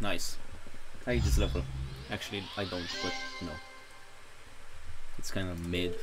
nice. I hate this level. Actually, I don't, but no. It's kind of mid.